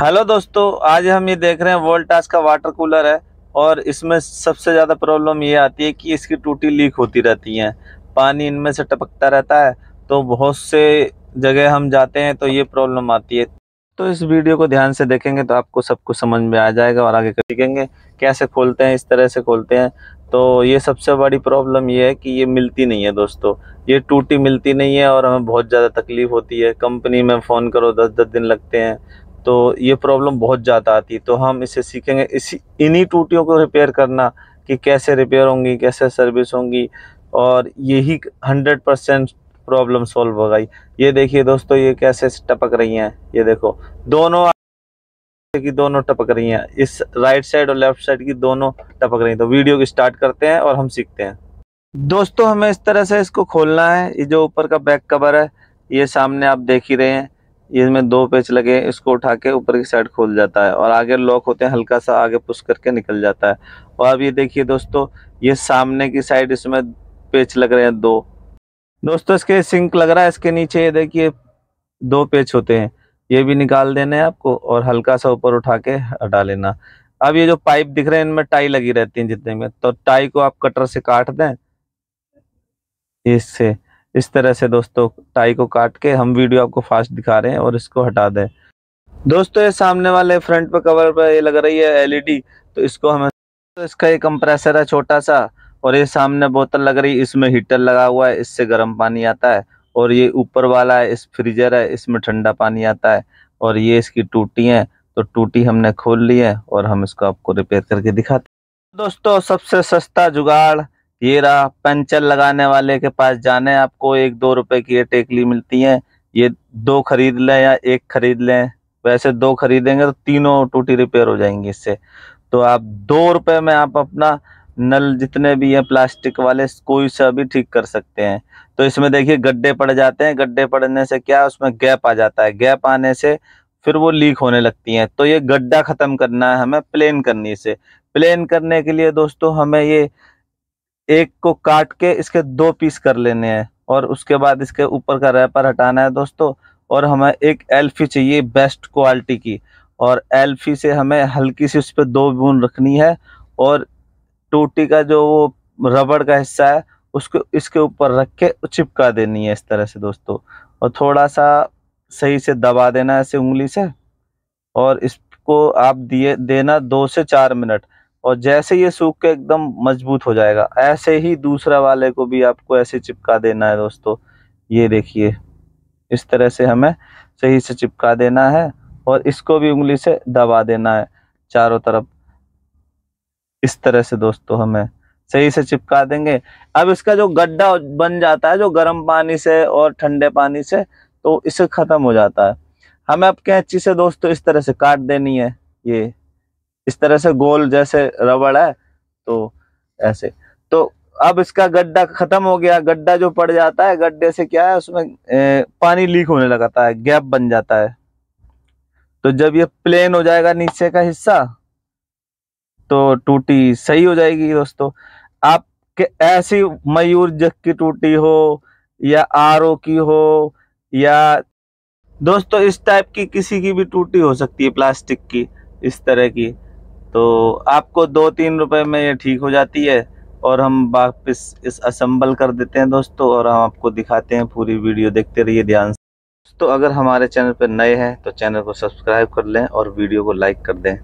Hello दोस्तों, आज हम ये देख रहे हैं वोल्टास का वाटर कूलर है और इसमें सबसे ज़्यादा प्रॉब्लम ये आती है कि इसकी टूटी लीक होती रहती है। पानी इनमें से टपकता रहता है तो बहुत से जगह हम जाते हैं तो ये प्रॉब्लम आती है। तो इस वीडियो को ध्यान से देखेंगे तो आपको सब कुछ समझ में आ जाएगा और आगे सीखेंगे कैसे खोलते हैं, इस तरह से खोलते हैं। तो ये सबसे बड़ी प्रॉब्लम ये है कि ये मिलती नहीं है दोस्तों। ये टूटी मिलती नहीं है और हमें बहुत ज़्यादा तकलीफ़ होती है। कंपनी में फ़ोन करो दस दस दिन लगते हैं। तो ये प्रॉब्लम बहुत ज़्यादा आती है। तो हम इसे सीखेंगे। इसी, इन्हीं टूटियों को रिपेयर करना कि कैसे रिपेयर होंगी, कैसे सर्विस होंगी और यही हंड्रेड परसेंट प्रॉब्लम सॉल्व हो गई ये देखिए दोस्तों, ये कैसे टपक रही हैं। ये देखो, दोनों की दोनों टपक रही हैं। इस राइट साइड और लेफ़्ट साइड की दोनों टपक रही हैं। तो वीडियो की स्टार्ट करते हैं और हम सीखते हैं। दोस्तों, हमें इस तरह से इसको खोलना है। ये जो ऊपर का बैक कवर है, ये सामने आप देख ही रहे हैं। इसमें दो पेच लगे, इसको उठा के ऊपर की साइड खोल जाता है और आगे लॉक होते हैं, हल्का सा आगे पुश करके निकल जाता है। और अब ये देखिए दोस्तों, ये सामने की साइड इसमें पेच लग रहे हैं दो। दोस्तों, इसके सिंक लग रहा है, इसके नीचे ये देखिए दो पेच होते हैं। ये भी निकाल देने हैं आपको और हल्का सा ऊपर उठा के हटा लेना। अब ये जो पाइप दिख रहे हैं, इनमें टाई लगी रहती है जितने में। तो टाई को आप कटर से काट दें, इससे इस तरह से दोस्तों टाई को काट के हम वीडियो आपको फास्ट दिखा रहे हैं और इसको हटा दें। दोस्तों, ये सामने वाले फ्रंट पे कवर पे ये लग रही है एलईडी तो इसको हमें तो इसका ये कंप्रेसर है छोटा सा और ये सामने बोतल लग रही है, इसमें हीटर लगा हुआ है, इससे गर्म पानी आता है। और ये ऊपर वाला है, इस फ्रीजर है, इसमें ठंडा पानी आता है, और ये इसकी टूटी है तो टूटी हमने खोल ली है, और हम इसको आपको रिपेयर करके दिखाते दोस्तों, सबसे सस्ता जुगाड़ ये रहा, पंचर लगाने वाले के पास जाने, आपको एक दो रुपए की ये टेकली मिलती है। ये दो खरीद लें या एक खरीद लें, वैसे दो खरीदेंगे तो तीनों टूटी रिपेयर हो जाएँगी इससे। तो आप दो रुपए में आप अपना नल जितने भी हैं प्लास्टिक वाले, कोई सा भी ठीक कर सकते हैं। तो इसमें देखिए, गड्ढे पड़ जाते हैं, गड्ढे पड़ने से क्या, उसमें गैप आ जाता है। गैप आने से फिर वो लीक होने लगती हैं। तो ये गड्ढा खत्म करना है, हमें प्लेन करनी से प्लेन करने के लिए दोस्तों, हमें ये एक को काट के इसके दो पीस कर लेने हैं और उसके बाद इसके ऊपर का रैपर हटाना है दोस्तों और हमें एक एल्फी चाहिए बेस्ट क्वालिटी की और एल्फी से हमें हल्की सी उस पर दो बूंद रखनी है और टूटी का जो वो रबड़ का हिस्सा है, उसको इसके ऊपर रख के चिपका देनी है इस तरह से दोस्तों और थोड़ा सा सही से दबा देना ऐसे उंगली से और इसको आप दिए, देना दो से चार मिनट। और जैसे ये सूख के एकदम मज़बूत हो जाएगा। ऐसे ही दूसरा वाले को भी आपको ऐसे चिपका देना है दोस्तों। ये देखिए, इस तरह से हमें सही से चिपका देना है और इसको भी उंगली से दबा देना है चारों तरफ़। इस तरह से दोस्तों हमें सही से चिपका देंगे। अब इसका जो गड्ढा बन जाता है, जो गर्म पानी से और ठंडे पानी से तो इसे खत्म हो जाता है। हमें अब कैंची से दोस्तों इस तरह से काट देनी है, ये। इस तरह से गोल जैसे रबड़ है तो ऐसे। तो अब इसका गड्ढा खत्म हो गया गड्ढा जो पड़ जाता है गड्ढे से क्या है उसमें ए, पानी लीक होने लगता है गैप बन जाता है। तो जब ये प्लेन हो जाएगा नीचे का हिस्सा तो टूटी सही हो जाएगी दोस्तों। आप के ऐसी मयूर जग की टूटी हो या आरओ की हो या दोस्तों इस टाइप की किसी की भी टूटी हो सकती है प्लास्टिक की इस तरह की। तो आपको दो तीन रुपए में ये ठीक हो जाती है और हम वापस इस असम्बल कर देते हैं दोस्तों और हम आपको दिखाते हैं पूरी वीडियो। देखते रहिए ध्यान से। तो अगर हमारे चैनल पर नए हैं तो चैनल को सब्सक्राइब कर लें और वीडियो को लाइक कर दें।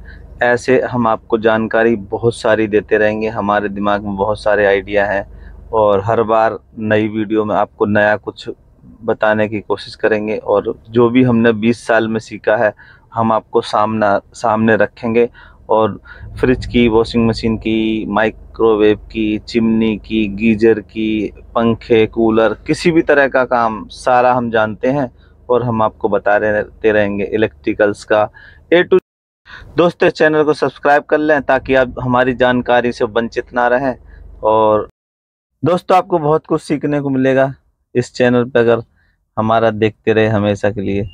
ऐसे हम आपको जानकारी बहुत सारी देते रहेंगे। हमारे दिमाग में बहुत सारे आइडिया हैं और हर बार नई वीडियो में आपको नया कुछ बताने की कोशिश करेंगे और जो भी हमने 20 साल में सीखा है, हम आपको सामना, सामने रखेंगे और फ्रिज की वॉशिंग मशीन की माइक्रोवेव की, चिमनी की, गीजर की, पंखे कूलर किसी भी तरह का काम, सारा हम जानते हैं और हम आपको बता रहते रहेंगे इलेक्ट्रिकल्स का ए टू दोस्तों चैनल को सब्सक्राइब कर लें ताकि आप, हमारी जानकारी से वंचित ना रहें और दोस्तों, आपको बहुत कुछ सीखने को मिलेगा इस चैनल पर अगर हमारा देखते रहे हमेशा के लिए।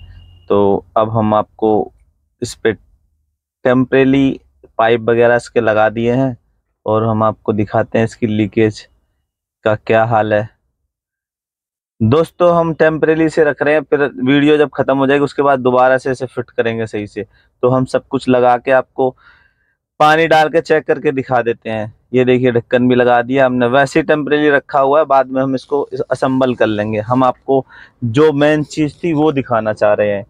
तो अब हम आपको इस पर टेम्परेली पाइप वगैरह इसके लगा दिए हैं और हम आपको दिखाते हैं इसकी लीकेज का क्या हाल है। दोस्तों, हम टेम्परेली से रख रहे हैं, फिर वीडियो जब खत्म हो जाएगी, उसके बाद दोबारा से इसे फिट करेंगे सही से। तो हम सब कुछ लगा के आपको पानी डाल के चेक करके दिखा देते हैं। ये देखिए, ढक्कन भी लगा दिया हमने। वैसे ही टेम्परेली रखा हुआ है, बाद में हम इसको असम्बल कर लेंगे। हम आपको जो मेन चीज़ थी वो दिखाना चाह रहे हैं।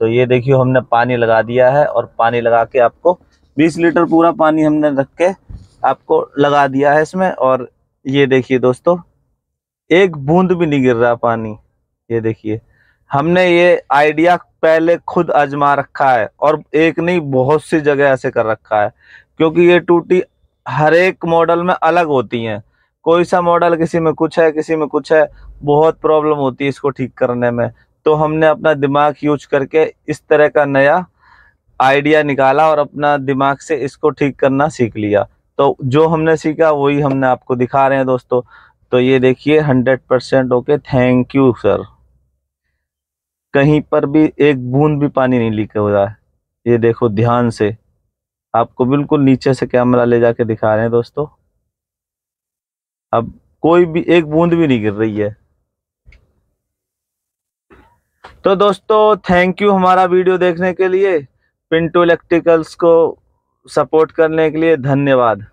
तो ये देखिए, हमने पानी लगा दिया है और पानी लगा के आपको 20 लीटर पूरा पानी हमने रख के आपको लगा दिया है इसमें। और ये देखिए दोस्तों, एक बूंद भी नहीं गिर रहा पानी। ये देखिए, हमने ये आइडिया पहले खुद आजमा रखा है और एक नहीं, बहुत सी जगह ऐसे कर रखा है, क्योंकि ये टूटी हर एक मॉडल में अलग होती हैं। कोई सा मॉडल किसी में कुछ है, किसी में कुछ है, बहुत प्रॉब्लम होती है इसको ठीक करने में। तो हमने अपना दिमाग यूज़ करके इस तरह का नया आइडिया निकाला और अपना दिमाग से इसको ठीक करना सीख लिया। तो जो हमने सीखा, वही हमने आपको दिखा रहे हैं दोस्तों। तो ये देखिए, hundred percent okay, thank you sir. कहीं पर भी एक बूंद भी पानी नहीं लीक हो रहा है। ये देखो, ध्यान से। आपको बिल्कुल नीचे से कैमरा ले जाके दिखा रहे हैं दोस्तों। अब कोई भी एक बूंद भी नहीं गिर रही है। तो दोस्तों थैंक यू हमारा वीडियो देखने के लिए पिंटू इलेक्ट्रिकल्स को सपोर्ट करने के लिए धन्यवाद।